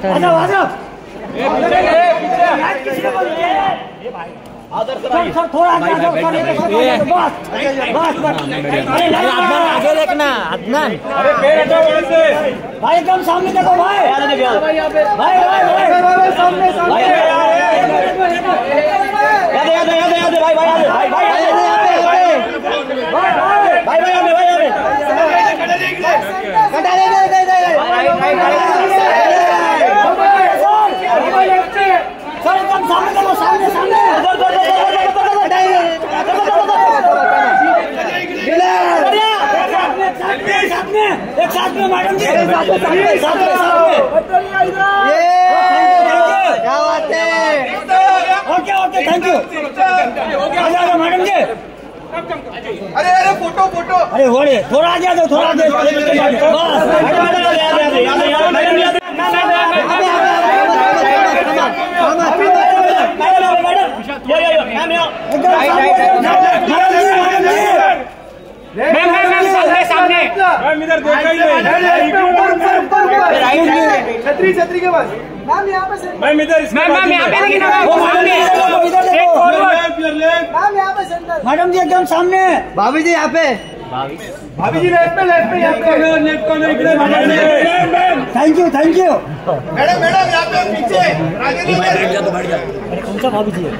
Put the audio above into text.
आ जाओ आ जाओ sir sir थोड़ा आगे आ जाओ सर ये देखो, बस बस बस अरे नहीं, आगे देखना अदनान भाई एकदम सामने देखो भाई भाई भाई भाई सामने सामने याद याद याद याद भाई भाई भाई भाई भाई भाई याद भाई याद कटा दे दे दे दे भाई भाई सर एकदम सामने देखो सामने सामने सामने सामने एक साथ में मैडम जी सामने सामने सामने सामने क्या बात है ओके ओके थैंक यू आ जाओ मैडम जी अरे अरे फ़ोटो फ़ोटो अरे होड़े थोड़ा आगे आ जाओ थोड़ा आगे मैडम मैडम याद याद याद याद मैडम याद मैडम मैडम यो यो यो मैम यो एकदम सामने madam ji madam ji ma'am ma'am ma'am सामने सामने मैम इधर देखा ही नहीं। छतरी छतरी के पास। मैम इधर मैम मैम यहाँ पे मैम वो वो मैडम जी जी एकदम सामने। भाभी जी यहाँ पे। भाभी जी लेफ़्ट पे लेफ़्ट पे यहाँ पे। लेफ़्ट इधर thank you thank you madam madam यहाँ पे पीछे। आगे नहीं कौन सा भाभी जी है?